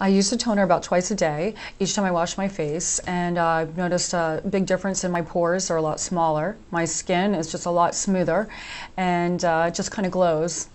I use the toner about twice a day, each time I wash my face, and uh, I've noticed a big difference in my pores are a lot smaller. My skin is just a lot smoother, and uh, it just kind of glows.